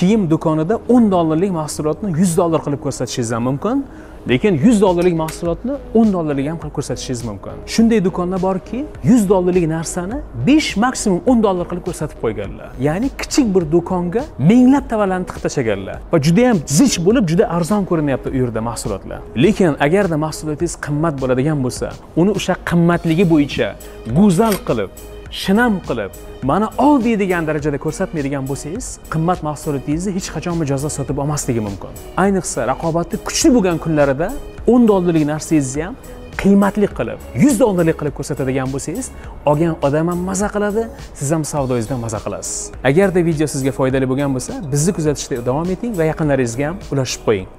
kiyim do'konida 10 dollarlik mahsulotni 100 dollar qilib ko'rsatishingiz ham mumkin lekin 100 dollarlik mahsulotni 10 dollarlik ham qilib ko'rsatishingiz mumkin. Shunday do'konlar borki 100 dollarlik narsani 5 maksimum 10 dollar qilib ko'rsatib qo'yganlar. Ya'ni kichik bir do'konga minglab tovarlarni tiqib tashlaganlar va juda ham zich bo'lib juda arzon ko'rinyapti u yerda mahsulotlar. Lekin agarda mahsulotingiz qimmat bo'ladigan bo'lsa uni o'sha qimmatligi bo'yicha go'zal qilib shinam qilib mana ol deydigan darajada ko'rsatmaydigan bo'lsangiz qimmat mahsulotingizni hech qachon mijozda sotib olmasligi mumkin. Ayniqsa raqobatni kuchli bo'lgan kunlarida 10 dollarlik narsangizni ham qiymatli qilib 100 dollarlik qilib ko'rsatadigan bo'lsangiz olgan odam ham maza qiladi siz ham savdoyingizdan maza qilasiz. Agarda video sizga foydali bo'lgan bo'lsa bizni kuzatishda davom eting va yaqinlaringizga ham ulashib qo'ying.